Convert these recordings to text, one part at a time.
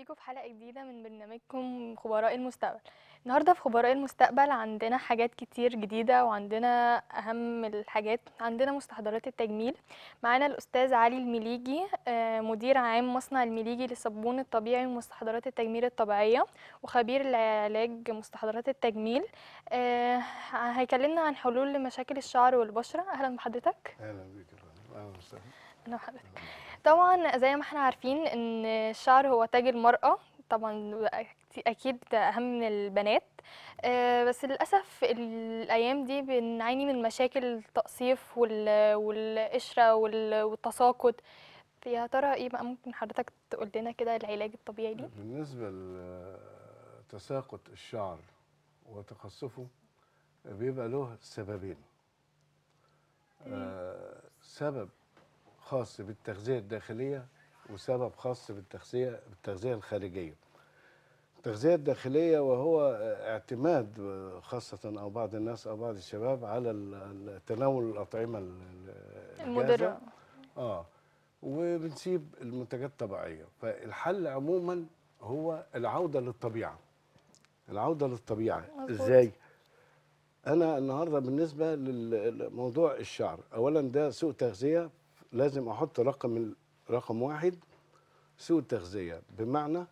بيكم في حلقة جديدة من برنامجكم خبراء المستقبل. النهاردة في خبراء المستقبل عندنا حاجات كتير جديدة وعندنا أهم الحاجات. عندنا مستحضرات التجميل. معانا الأستاذ علي المليجي آه، مدير عام مصنع المليجي للصابون الطبيعي ومستحضرات التجميل الطبيعية وخبير لعلاج مستحضرات التجميل. آه، هيكلمنا عن حلول لمشاكل الشعر والبشرة. أهلا بحضرتك. أهلا بيك أهلا وسهلا. أهلا بحضرتك. طبعا زي ما إحنا عارفين إن الشعر هو تاج المرأة. طبعا أكيد أهم من البنات. آه، بس للأسف الأيام دي بنعاني من مشاكل التقصيف وال- والقشرة وال- والتساقط. يا ترى إيه بقى ممكن حضرتك تقول لنا كده العلاج الطبيعي ليه؟ بالنسبة لتساقط الشعر وتقصفه بيبقى له سببين. آه، سبب خاص بالتغذية الداخلية وسبب خاص بالتغذيه بالتغذية الخارجية. التغذية الداخلية وهو آه، اعتماد آه، خاصة أو بعض الناس أو بعض الشباب على تناول الأطعمة ال- ال- الجاهزة. المضرة. آه. وبنسيب المنتجات الطبيعية. فالحل عموما هو العودة للطبيعة. العودة للطبيعة. مظبوط. إزاي؟ أنا النهارده بالنسبة لل- لموضوع الشعر. اولا ده سوء تغذية. لازم أحط رقم رقم واحد سوء تغذيه بمعنى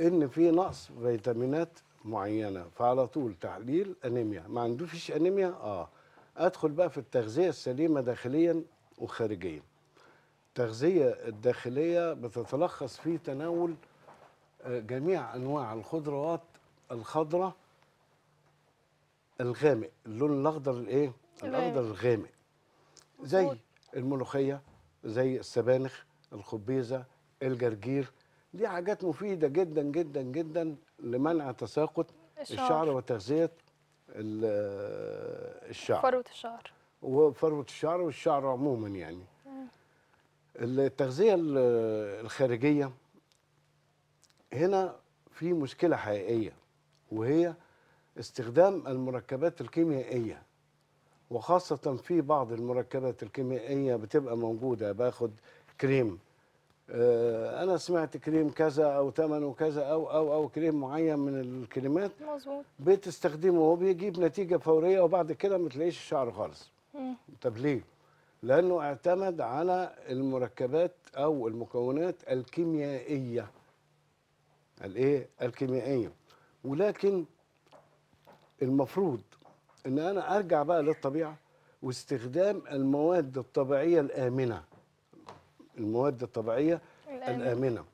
إن في نقص فيتامينات معينة فعلى طول تحليل أنيميا. ما عندوش أنيميا؟ آه. أدخل بقى في التغذية السليمة داخليا وخارجيا. التغذية الداخلية بتتلخص في تناول آه، جميع أنواع الخضروات الخضراء الغامق اللون الأخضر الإيه. الأخضر الغامق. زي. الملوخية زي السبانخ الخبيزة الجرجير. دي حاجات مفيدة جدا جدا جدا لمنع تساقط الشعر الشعر. وتغذية ال- الشعر. فروة الشعر. وفروه الشعر والشعر عموما يعني. التغذية ال- الخارجية هنا في مشكلة حقيقية وهي استخدام المركبات الكيميائية. وخاصة في بعض المركبات الكيميائية بتبقى موجودة باخد كريم آه، أنا سمعت كريم كذا أو ثمنه كذا أو أو أو كريم معين من الكريمات مظبوط بتستخدمه وبيجيب نتيجة فورية وبعد كده ما تلاقيش الشعر خالص. طب ليه؟ لأنه اعتمد على المركبات أو المكونات الكيميائية الإيه؟ الكيميائية ولكن المفروض إن أنا أرجع بقى للطبيعة واستخدام المواد الطبيعية الآمنة المواد الطبيعية الآمنة. الآمنة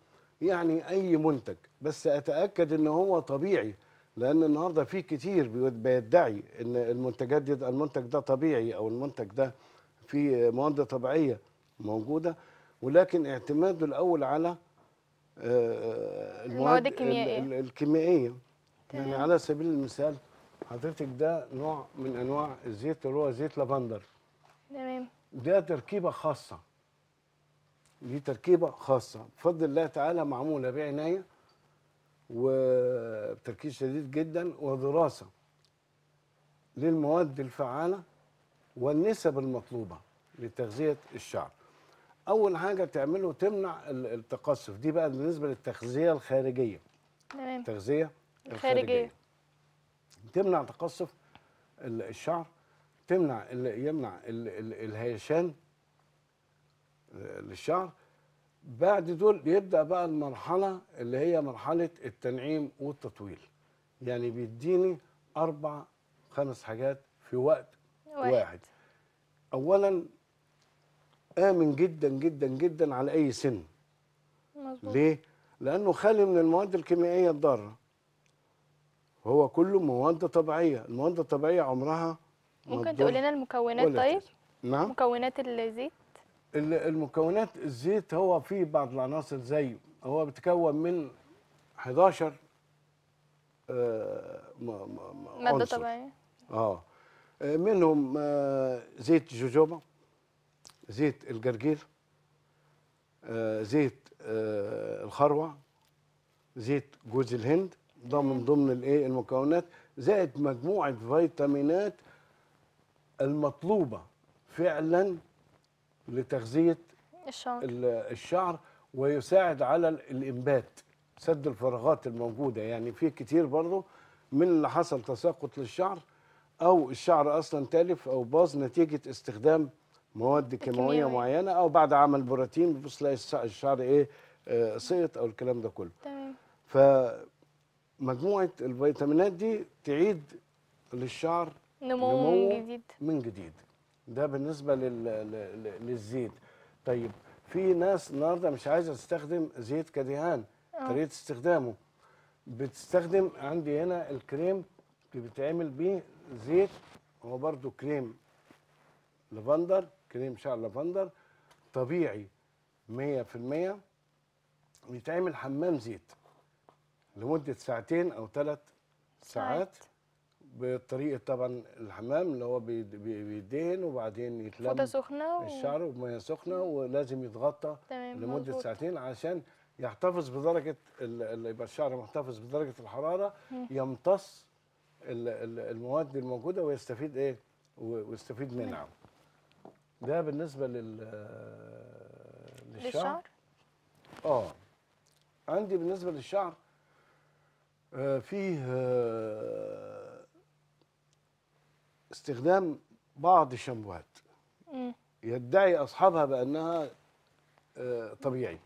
يعني أي منتج بس أتأكد إن هو طبيعي لأن النهاردة في كتير بي- بيدعي إن المنتجات دي المنتج ده طبيعي أو المنتج ده فيه مواد طبيعية موجودة ولكن اعتماده الأول على آه، المواد ال- الكيميائية. ال- الكيميائية يعني. على سبيل المثال حضرتك ده نوع من أنواع الزيت اللي هو زيت لافندر. تمام. ده تركيبة خاصة. دي تركيبة خاصة. بفضل الله تعالى معمولة بعناية وبتركيز شديد جدا ودراسة للمواد الفعالة والنسب المطلوبة لتغذية الشعر أول حاجة تعمله تمنع ال- التقصف. دي بقى بالنسبة للتغذية الخارجية. تمام. التغذية الخارجية. تمنع تقصف ال- الشعر تمنع يمنع ال- ال- الهيشان للشعر. بعد دول يبدأ بقى المرحلة اللي هي مرحلة التنعيم والتطويل. يعني بيديني أربع خمس حاجات في وقت واحد. واحد. أولا آمن جدا جدا جدا على أي سن. مظبوط. ليه؟ لأنه خالي من المواد الكيميائية الضارة. هو كله مواد طبيعية. المواد الطبيعية عمرها ممكن تقول لنا المكونات طيب. نعم. مكونات الزيت؟ ال- المكونات الزيت هو فيه بعض العناصر زي هو بيتكون من 11 آه، م- م- م- مادة عنصر. طبيعية. آه. آه، منهم آه، زيت جوجوبا زيت الجرجير آه، زيت الخروع زيت جوز الهند ده من ضمن الايه؟ المكونات. زائد مجموعة فيتامينات المطلوبة فعلا لتغذية الشعر. ال- الشعر ويساعد على ال- الإنبات سد الفراغات الموجودة. يعني في كتير برضه من اللي حصل تساقط للشعر أو الشعر أصلا تالف أو باظ نتيجة استخدام مواد كيماوية. معينة أو بعد عمل بروتين بتبص تلاقي الش- الشعر إيه؟ آه، سقط أو الكلام ده كله. تمام. فمجموعه الفيتامينات دي تعيد للشعر نمو نمو من جديد. من جديد. ده بالنسبة لل... لل- لل- للزيت. طيب في ناس النهارده مش عايزة تستخدم زيت كدهان آه. طريقة استخدامه. بتستخدم عندي هنا الكريم اللي بيتعمل بيه زيت هو برضو كريم لافندر كريم شعر لافندر طبيعي 100% بيتعمل حمام زيت. لمدة ساعتين أو ثلاث ساعات بطريقة طبعا الحمام اللي هو بيد- بي- بيدهن وبعدين يتلم فوطة سخنة و... الشعر بمية سخنة ولازم يتغطى تمام لمدة مظبوط. ساعتين عشان يحتفظ بدرجة ال- ال- يبقى الشعر محتفظ بدرجة الحرارة يمتص ال- ال- المواد الموجودة ويستفيد إيه؟ ويستفيد منها. ده بالنسبة لل للشعر؟ آه. عندي بالنسبة للشعر فيه آه، استخدام بعض الشامبوهات. يدعي أصحابها بأنها آه، طبيعي.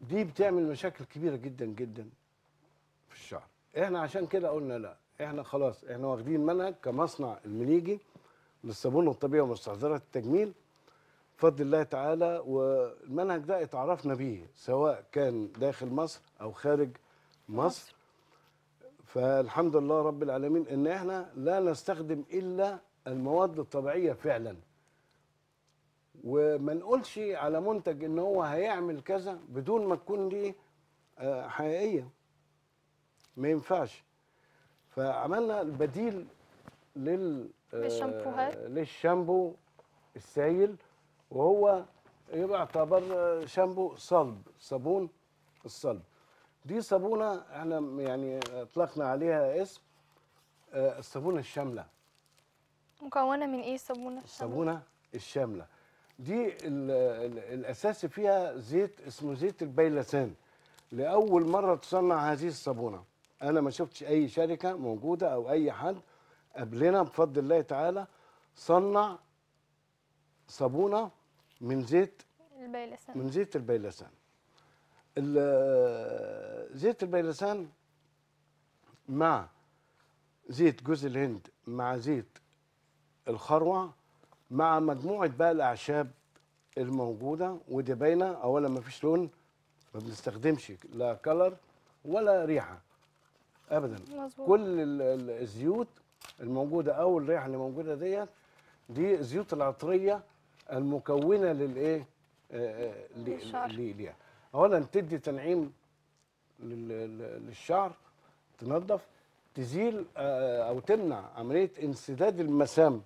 دي بتعمل مشاكل كبيرة جدا جدا في الشعر. إحنا عشان كده قلنا لا. إحنا خلاص إحنا واخدين منهج كمصنع المليجي للصابون الطبيعي ومستحضرات التجميل. بفضل الله تعالى والمنهج ده اتعرفنا بيه سواء كان داخل مصر أو خارج مصر. فالحمد لله رب العالمين إن إحنا لا نستخدم إلا المواد الطبيعية فعلا. وما نقولش على منتج إن هو هيعمل كذا بدون ما تكون دي آه، حقيقية. ما ينفعش. فعملنا البديل لل آه، للشامبوهات؟ للشامبو السائل. وهو يبقى يعتبر شامبو صلب صابون الصلب. دي صابونة إحنا يعني اطلقنا عليها اسم آه، الصابونة الشاملة. مكونة من إيه الصابونه الشاملة؟ الصابونه الشاملة. دي ال ال الاساسي فيها زيت اسمه زيت البيلسان. لأول مرة تصنع هذه الصابونة. أنا ما شفتش أي شركة موجودة أو أي حد قبلنا بفضل الله تعالى صنع صابونة من زيت البيلسان. من زيت البيلسان. ال- زيت البيلسان مع زيت جوز الهند مع زيت الخروع مع مجموعة بقى الأعشاب الموجودة ودي باينة. أولا ما فيش لون ما بنستخدمش لا كلر ولا ريحة أبدا. مظبوط. كل ال- ال- الزيوت الموجودة أو الريحة اللي موجودة ديت دي الزيوت العطرية المكونة للإيه؟ آه، آه، للشعر. ليها أولا تدي تنعيم لل- لل- للشعر تنظف تزيل آه، أو تمنع عملية انسداد المسام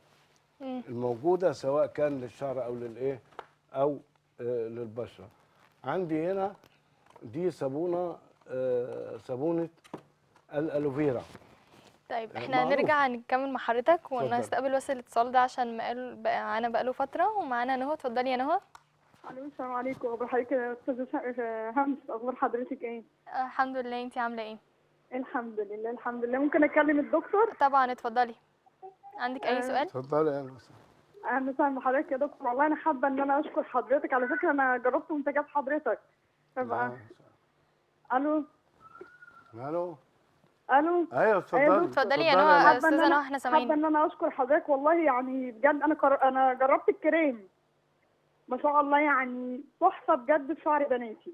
مم. الموجودة سواء كان للشعر أو للإيه أو آه، للبشرة عندي هنا دي صابونة آه، صابونة الألوفيرا طيب آه، إحنا معروف. هنرجع نكمل مع حضرتك. ونستقبل بس الاتصال ده عشان معانا بقاله فترة ومعانا نهى. اتفضلي يا نهى. ألو السلام عليكم. أخبار حضرتك يا استاذه همس أخبار حضرتك إيه؟ آه، الحمد لله. أنتي عاملة إيه؟ الحمد لله الحمد لله. ممكن أكلم الدكتور؟ طبعا اتفضلي. عندك أي آه، سؤال؟ اتفضلي يا وسهلا. أهلا وسهلا. بحضرتك يا دكتور والله أنا حابة إن أنا أشكر حضرتك. على فكرة أنا جربت منتجات حضرتك. فبقى. ألو؟ ألو؟ ألو؟ أيوه اتفضلي. اتفضلي يا اتفضلي نهى. أنا نهى، إحنا سامعين. حابة إن أنا اشكر حضرتك والله يعني بجد أنا كر... أنا جربت الكريم. ما شاء الله يعني تحفة بجد في شعر بناتي.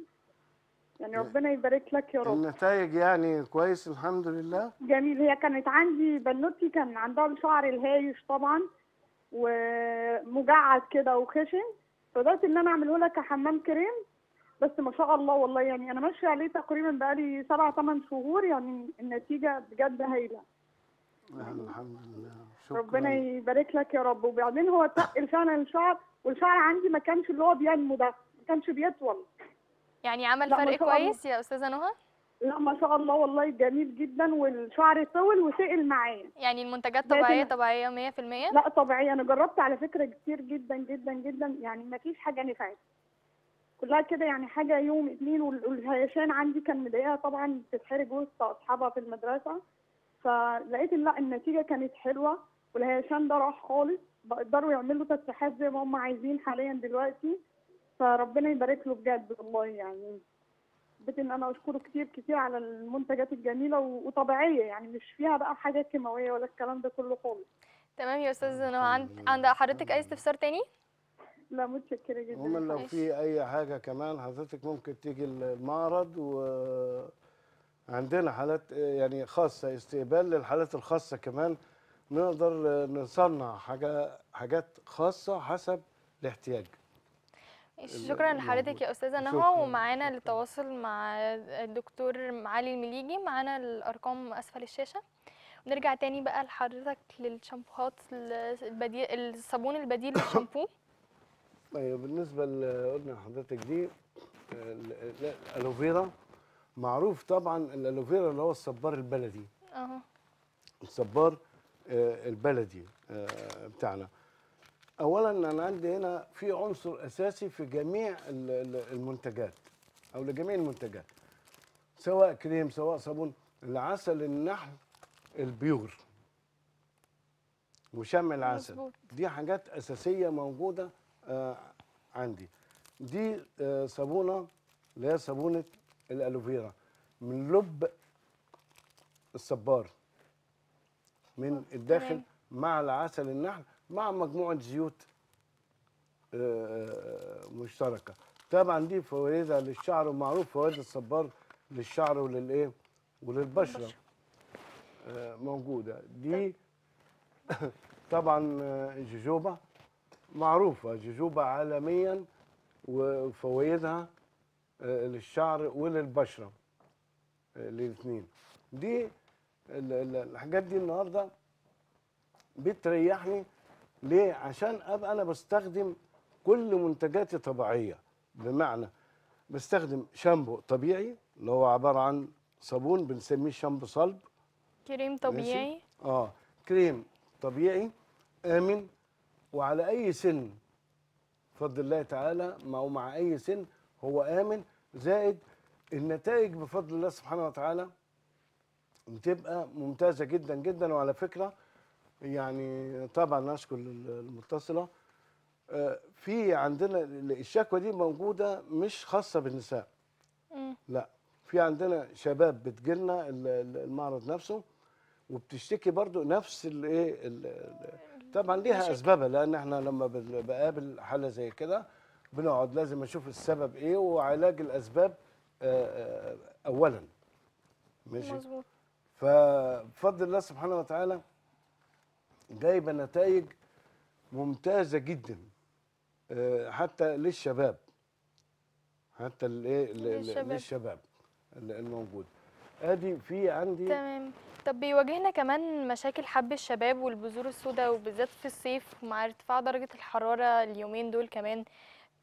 يعني ربنا يبارك لك يا رب. النتائج يعني كويس الحمد لله. جميل. هي كانت عندي بنوتي كان عندها الشعر الهايش طبعا ومجعد كده وخشن. فبدات إن أنا أعمله لها كحمام كريم. بس ما شاء الله والله يعني أنا ماشية عليه تقريبا بقالي سبع ثمان شهور يعني النتيجة بجد هايلة. الحمد لله. شكرا. ربنا يبارك لك يا رب. وبعدين هو تقل فعلا الشعر والشعر عندي ما كانش اللي هو بينمو ده ما كانش بيطول. يعني عمل فرق. كويس يا أستاذة نهى؟ لا ما شاء الله والله جميل جدا والشعر طول وتقل معايا. يعني المنتجات طبيعية. طبيعية 100% لا طبيعي أنا جربت على فكرة كتير جدا جدا جدا يعني ما فيش حاجة نفعت. كلها كده يعني حاجة يوم اتنين وال- والهيشان عندي كان مضايقها طبعا بتتحرج وسط أصحابها في المدرسة. فلقيت إن لأ النتيجة كانت حلوة والهيشان ده راح خالص. بقدروا يعملوا تسريحات زي ما هم عايزين حاليا دلوقتي. فربنا يبارك له بجد والله يعني. حبيت إن أنا أشكره كتير كتير على المنتجات الجميلة وطبيعية يعني مش فيها بقى حاجات كيماوية ولا الكلام ده كله خالص. تمام يا أستاذ نهى عند عند حضرتك أي استفسار تاني؟ لا متشكرة جدا. عموما لو. في أي حاجة كمان حضرتك ممكن تيجي المعرض وعندنا حالات يعني خاصة استقبال للحالات الخاصة كمان. نقدر نصنع حاجة حاجات خاصة حسب الاحتياج. شكرا لحضرتك يا أستاذة نهى. ومعانا للتواصل مع الدكتور علي المليجي. معانا الأرقام أسفل الشاشة. ونرجع تاني بقى لحضرتك للشامبوهات البديل الصابون البديل للشامبو. طيب بالنسبة اللي قلنا لحضرتك دي ال- الألوفيرا. معروف طبعا الألوفيرا اللي هو الصبار البلدي. أهو. الصبار آه، البلدي آه، بتاعنا. اولا أنا عندي هنا في عنصر أساسي في جميع ال- ال- المنتجات أو لجميع المنتجات سواء كريم سواء صابون. العسل النحل البيور. وشمع العسل مظبوط. دي حاجات أساسية موجودة آه، عندي. دي آه، صابونة اللي هي صابونة الألوفيرا من لب الصبار من الداخل. مع العسل النحل مع مجموعة زيوت آه، مشتركة. طبعا دي فوائدها للشعر ومعروف فوائد الصبار للشعر وللإيه؟ وللبشرة. آه، موجودة. دي طبعا آه، جوجوبا معروفة جوجوبا عالميا وفوائدها آه، للشعر وللبشرة الاثنين دي ال- ال- الحاجات دي النهارده بتريحني. ليه؟ عشان أبقى أنا بستخدم كل منتجاتي طبيعية. بمعنى بستخدم شامبو طبيعي اللي هو عبارة عن صابون بنسميه شامبو صلب. كريم طبيعي. آه كريم طبيعي آمن وعلى أي سن بفضل الله تعالى مع مع أي سن هو آمن. زائد النتائج بفضل الله سبحانه وتعالى بتبقى ممتازة جدا جدا. وعلى فكرة يعني طبعا نشكر المتصله آه، في عندنا الشكوى دي موجودة مش خاصة بالنساء. لا في عندنا شباب بتجيلنا ال- ال- المعرض نفسه وبتشتكي برضو نفس الايه ال- ال- طبعا ليها. أسبابها لأن إحنا لما بقابل حالة زي كده بنقعد لازم نشوف السبب إيه وعلاج الأسباب آه، آه، اولا ماشي مظبوط فبفضل الله سبحانه وتعالى جايبة نتائج ممتازة جدا آه، حتى للشباب حتى ل- للشباب. للشباب ال- الموجود ادي في عندي تمام طب بيواجهنا كمان مشاكل حب الشباب والبذور السوداء وبالذات في الصيف ومع ارتفاع درجة الحرارة اليومين دول كمان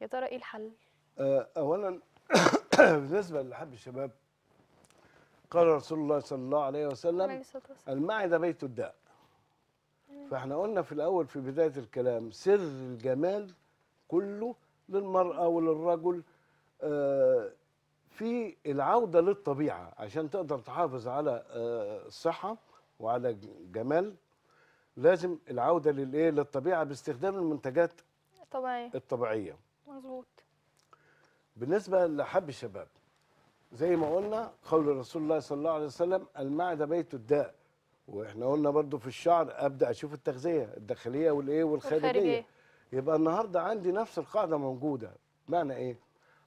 يا ترى إيه الحل؟ آه، اولا بالنسبة لحب الشباب قال رسول الله صلى الله عليه وسلم. المعده بيت الداء فإحنا قلنا في الأول في بداية الكلام سر الجمال كله للمرأة وللرجل آه، في العودة للطبيعة عشان تقدر تحافظ على آه، الصحة وعلى جمال لازم العودة للإيه؟ للطبيعة باستخدام المنتجات طبيعي الطبيعية. مظبوط. بالنسبة لحب الشباب زي ما قلنا قول رسول الله صلى الله عليه وسلم المعدة بيت الداء. وإحنا قلنا برضو في الشعر أبدأ أشوف التغذية الداخلية والإيه والخارجية. والخارجية. يبقى النهارده عندي نفس القاعدة موجودة. معنى إيه؟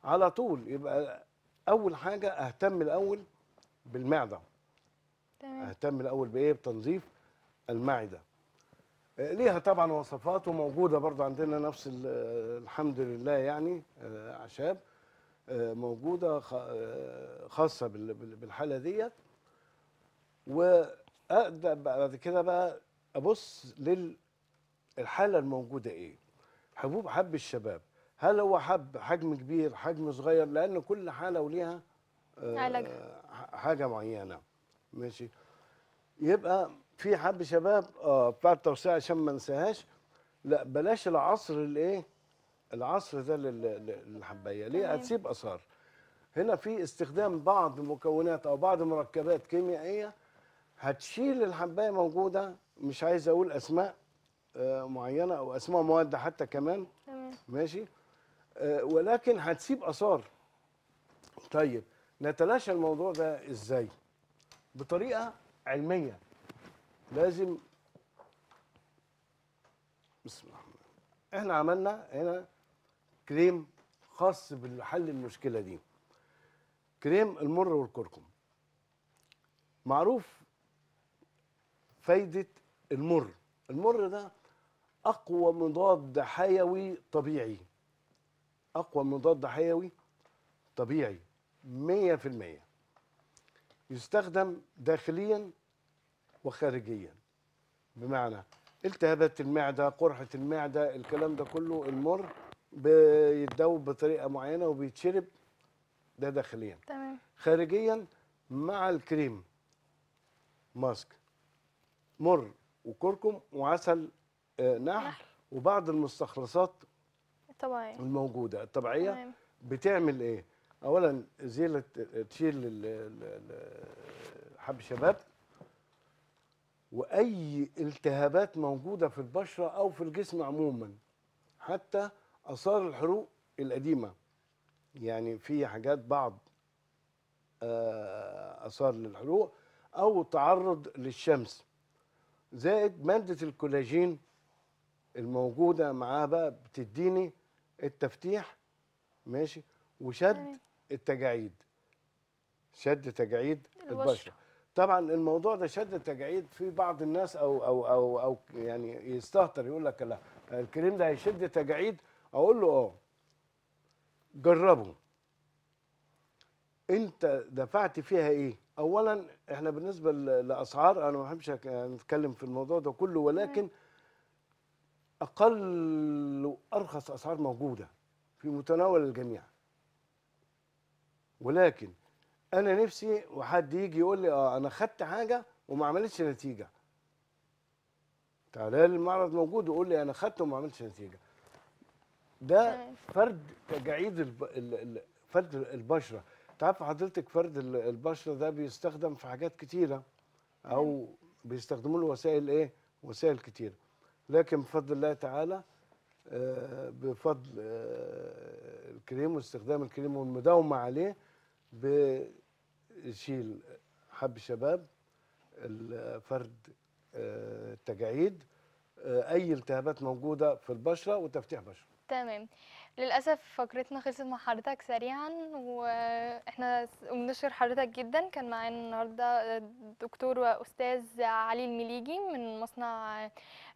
على طول يبقى أول حاجة أهتم الأول بالمعدة. تمام. أهتم الأول بإيه؟ بتنظيف المعدة. آه، ليها طبعا وصفات وموجودة برضو عندنا نفس آه، الحمد لله يعني آه، أعشاب موجودة خاصة بال- بال- بالحالة ديت. وابدا بعد كده بقى أبص للحالة الموجودة إيه. حبوب حب الشباب. هل هو حب حجم كبير حجم صغير؟ لأن كل حالة وليها آه، علاجها. حاجة معينة. ماشي. يبقى في حب شباب آه بتاع التوسعه عشان ما انساهاش. لا بلاش العصر الايه العصر ده لل- لل- للحباية. ليه. هتسيب آثار. هنا في استخدام بعض المكونات أو بعض مركبات كيميائية هتشيل الحباية موجودة. مش عايز أقول أسماء آه، معينة أو أسماء مواد حتى كمان. تمام. ماشي. ولكن هتسيب آثار. طيب نتلاشى الموضوع ده إزاي؟ بطريقة علمية. لازم بسم الله. إحنا عملنا هنا كريم خاص بحل المشكلة دي. كريم المر والكركم. معروف فايدة المر. المر ده أقوى مضاد حيوي طبيعي. أقوى مضاد حيوي طبيعي 100% يستخدم داخليا وخارجيا. بمعنى التهابات المعدة قرحة المعدة الكلام ده كله المر بيتداوب بطريقة معينة وبيتشرب ده داخليا. تمام. خارجيا مع الكريم ماسك مر وكركم وعسل آه، نحل. وبعض المستخلصات طبيعي. الموجودة. الطبيعية تمام. بتعمل إيه؟ اولا زيلة تشيل حب شباب. وأي التهابات موجودة في البشرة أو في الجسم عموما حتى آثار الحروق القديمة. يعني في حاجات بعض آه، آثار للحروق أو تعرض للشمس. زائد مادة الكولاجين الموجودة معاه بقى بتديني التفتيح ماشي وشد. التجاعيد. شد تجاعيد البشرة. البشرة. طبعا الموضوع ده شد التجاعيد في بعض الناس أو أو أو أو يعني يستهتر يقول لك لا الكريم ده هيشد تجاعيد. أقول له آه جربه. أنت دفعت فيها إيه؟ اولا إحنا بالنسبة لأسعار أنا ما بحبش نتكلم في الموضوع ده كله ولكن أقل وأرخص أسعار موجودة في متناول الجميع. ولكن أنا نفسي وحد يجي يقول لي آه أنا خدت حاجة وما عملتش نتيجة. تعالى المعرض موجود ويقول لي أنا خدته وما عملتش نتيجة. ده. فرد تجاعيد الب... ال... ال... فرد البشرة. تعرف حضرتك فرد ال- البشرة ده بيستخدم في حاجات كتيرة أو بيستخدموا له وسائل إيه؟ وسائل كتيرة. لكن بفضل الله تعالى آه، بفضل آه، الكريم واستخدام الكريم والمداومة عليه بيشيل حب شباب الفرد آه، التجاعيد أي التهابات موجودة في البشرة وتفتيح بشرة. تمام. للأسف فقرتنا خلصت مع حضرتك سريعا وإحنا بنشكر حضرتك جدا. كان معانا النهارده الدكتور وأستاذ علي المليجي من مصنع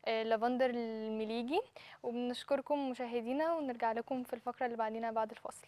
لافندر المليجي وبنشكركم مشاهدينا ونرجع لكم في الفقرة اللي بعدين بعد الفاصل.